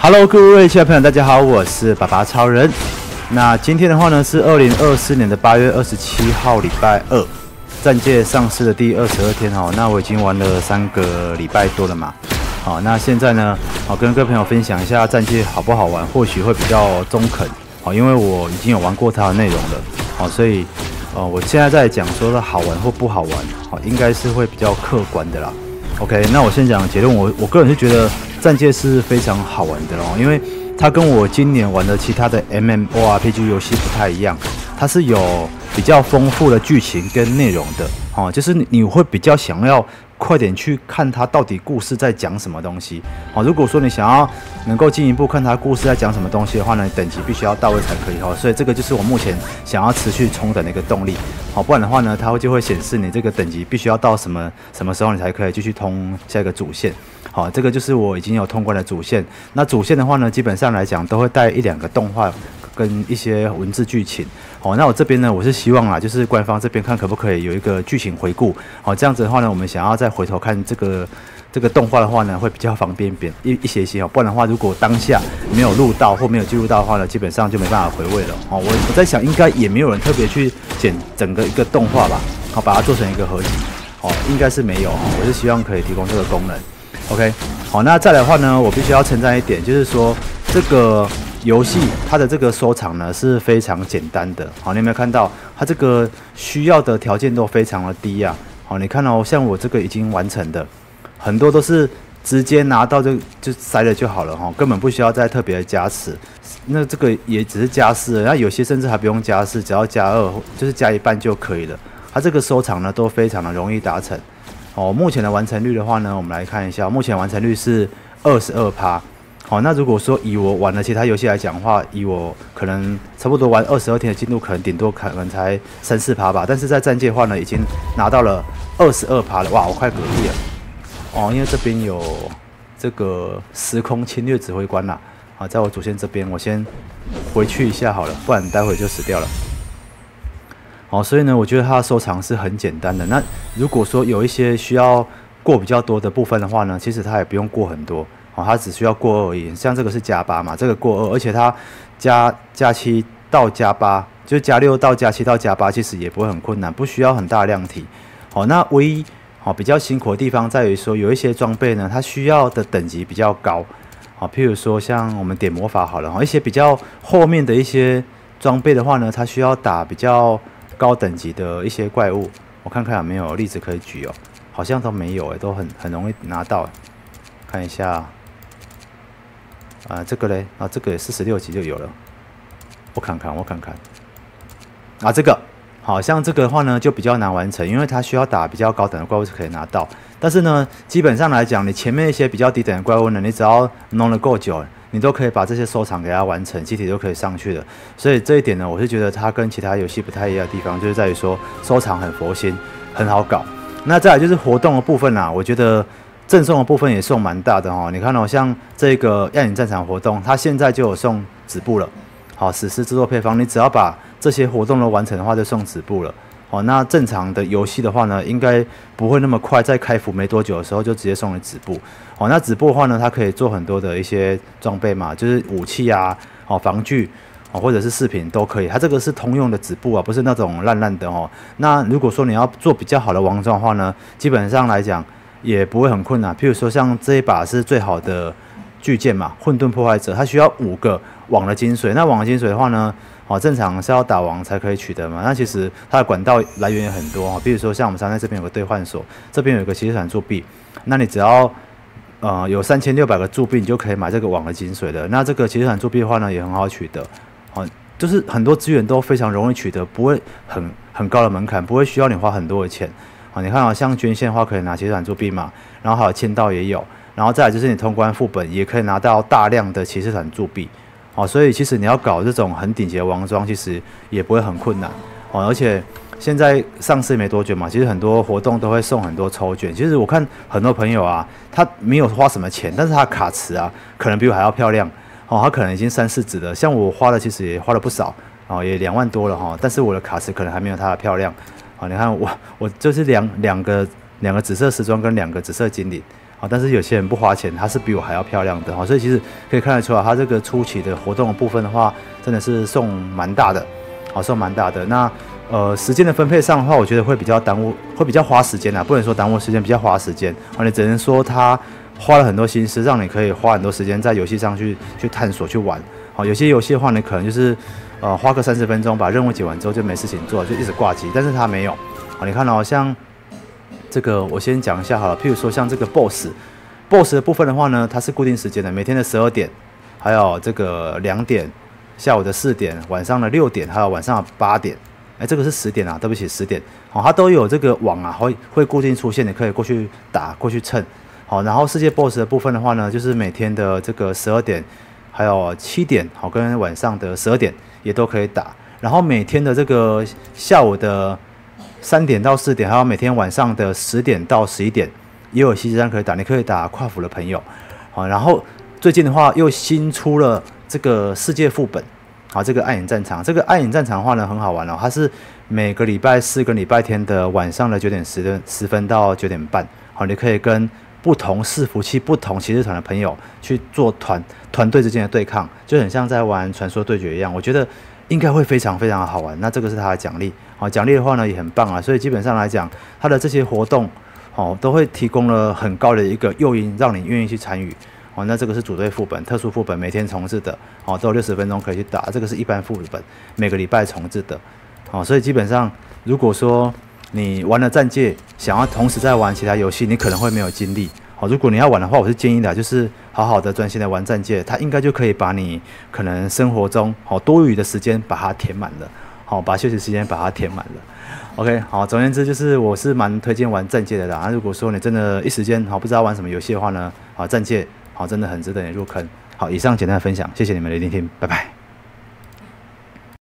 Hello，各位亲爱的朋友，大家好，我是爸爸超人。那今天的话呢，是二零二四年的八月二十七号，礼拜二，战戒上市的第二十二天哈。那我已经玩了三个礼拜多了嘛。好，那现在呢，好跟各位朋友分享一下战戒好不好玩，或许会比较中肯。好，因为我已经有玩过它的内容了。好，所以呃，我现在在讲说的好玩或不好玩，好，应该是会比较客观的啦。OK，那我先讲结论，我我个人是觉得钻戒是非常好玩的哦，因为它跟我今年玩的其他的 MMORPG 游戏不太一样，它是有比较丰富的剧情跟内容的，哦，就是你会比较想要。快点去看它到底故事在讲什么东西。好，如果说你想要能够进一步看它故事在讲什么东西的话呢，等级必须要到位才可以哦。所以这个就是我目前想要持续冲的一个动力。好，不然的话呢，它会就会显示你这个等级必须要到什么什么时候你才可以继续通下一个主线。好，这个就是我已经有通关的主线。那主线的话呢，基本上来讲都会带一两个动画。跟一些文字剧情，好，那我这边呢，我是希望啊，就是官方这边看可不可以有一个剧情回顾，好，这样子的话呢，我们想要再回头看这个这个动画的话呢，会比较方便一点一一些些哦，不然的话，如果当下没有录到或没有记录到的话呢，基本上就没办法回味了，哦，我我在想，应该也没有人特别去剪整个一个动画吧，好，把它做成一个合集，哦，应该是没有，我是希望可以提供这个功能，OK，好，那再来的话呢，我必须要称赞一点，就是说这个。游戏它的这个收藏呢是非常简单的，好，你有没有看到它这个需要的条件都非常的低啊？好，你看到像我这个已经完成的，很多都是直接拿到就就塞了就好了哈，根本不需要再特别的加持。那这个也只是加四，那有些甚至还不用加四，只要加二就是加一半就可以了。它这个收藏呢都非常的容易达成。哦，目前的完成率的话呢，我们来看一下，目前完成率是二十二趴。好，那如果说以我玩的其他游戏来讲的话，以我可能差不多玩二十二天的进度，可能顶多可能才三四趴吧。但是在战界的话呢，已经拿到了二十二趴了，哇，我快嗝屁了。哦，因为这边有这个时空侵略指挥官啦。啊，在我主线这边，我先回去一下好了，不然待会就死掉了。好，所以呢，我觉得它的收藏是很简单的。那如果说有一些需要过比较多的部分的话呢，其实它也不用过很多。哦，它只需要过二而已，像这个是加八嘛，这个过二，而且它加加七到加八，就加六到加七到加八，其实也不会很困难，不需要很大量体。好，那唯一哦比较辛苦的地方在于说，有一些装备呢，它需要的等级比较高。好，譬如说像我们点魔法好了，哈，一些比较后面的一些装备的话呢，它需要打比较高等级的一些怪物。我看看有没有例子可以举哦，好像都没有诶，都很很容易拿到。看一下。啊，这个嘞，啊，这个四十六级就有了。我看看，我看看。啊，这个好像这个的话呢，就比较难完成，因为它需要打比较高等的怪物是可以拿到。但是呢，基本上来讲，你前面一些比较低等的怪物呢，你只要弄得够久，你都可以把这些收藏给它完成，机体都可以上去的。所以这一点呢，我是觉得它跟其他游戏不太一样的地方，就是在于说收藏很佛心，很好搞。那再来就是活动的部分啦，我觉得。赠送的部分也送蛮大的哦，你看哦，像这个亚影战场活动，它现在就有送纸布了。好，史诗制作配方，你只要把这些活动都完成的话，就送纸布了。好，那正常的游戏的话呢，应该不会那么快，在开服没多久的时候就直接送你纸布。好，那纸布的话呢，它可以做很多的一些装备嘛，就是武器啊，哦防具，哦或者是饰品都可以。它这个是通用的纸布啊，不是那种烂烂的哦。那如果说你要做比较好的王装的话呢，基本上来讲。也不会很困难，譬如说像这一把是最好的巨剑嘛，混沌破坏者，它需要五个网的精髓。那网的精髓的话呢，哦，正常是要打王才可以取得嘛。那其实它的管道来源也很多哈，比如说像我们三在这边有个兑换所，这边有个骑士团铸币，那你只要呃有三千六百个铸币，你就可以买这个网的金水的。那这个骑士团铸币的话呢，也很好取得，哦，就是很多资源都非常容易取得，不会很很高的门槛，不会需要你花很多的钱。好，你看啊，像捐献的话可以拿骑士团铸币嘛，然后还有签到也有，然后再来就是你通关副本也可以拿到大量的骑士团铸币。哦，所以其实你要搞这种很顶级的王装，其实也不会很困难。哦，而且现在上市没多久嘛，其实很多活动都会送很多抽卷。其实我看很多朋友啊，他没有花什么钱，但是他卡池啊，可能比我还要漂亮。哦，他可能已经三四指了，像我花的其实也花了不少，哦，也两万多了哈，但是我的卡池可能还没有他的漂亮。好，你看我我就是两两个两个紫色时装跟两个紫色精灵，好，但是有些人不花钱，他是比我还要漂亮的，啊，所以其实可以看得出来，他这个初期的活动的部分的话，真的是送蛮大的，好，送蛮大的。那呃，时间的分配上的话，我觉得会比较耽误，会比较花时间啊，不能说耽误时间，比较花时间，啊，你只能说他花了很多心思，让你可以花很多时间在游戏上去去探索去玩，好，有些游戏的话，你可能就是呃花个三十分钟把任务解完之后就没事情做，就一直挂机，但是他没有，好，你看到像。这个我先讲一下好了，譬如说像这个 boss，boss 的部分的话呢，它是固定时间的，每天的十二点，还有这个两点，下午的四点，晚上的六点，还有晚上的八点，哎，这个是十点啊，对不起，十点，好，它都有这个网啊，会会固定出现，你可以过去打，过去蹭，好，然后世界 boss 的部分的话呢，就是每天的这个十二点，还有七点，好，跟晚上的十二点也都可以打，然后每天的这个下午的。三点到四点，还有每天晚上的十点到十一点，也有西山可以打。你可以打跨服的朋友，好。然后最近的话，又新出了这个世界副本，好，这个暗影战场。这个暗影战场的话呢，很好玩哦。它是每个礼拜四跟礼拜天的晚上的九点十分十分到九点半，好，你可以跟不同伺服器、不同骑士团的朋友去做团团队之间的对抗，就很像在玩传说对决一样。我觉得。应该会非常非常好玩，那这个是它的奖励，好奖励的话呢也很棒啊，所以基本上来讲，它的这些活动，好都会提供了很高的一个诱因，让你愿意去参与，好那这个是组队副本，特殊副本每天重置的，哦都有六十分钟可以去打，这个是一般副本，每个礼拜重置的，好所以基本上如果说你玩了战界，想要同时在玩其他游戏，你可能会没有精力。好，如果你要玩的话，我是建议的，就是好好的专心的玩战界，它应该就可以把你可能生活中好多余的时间把它填满了，好，把休息时间把它填满了。OK，好，总而言之就是我是蛮推荐玩战界的啦。如果说你真的一时间好不知道玩什么游戏的话呢，好，战界好真的很值得你入坑。好，以上简单的分享，谢谢你们的聆听，拜拜。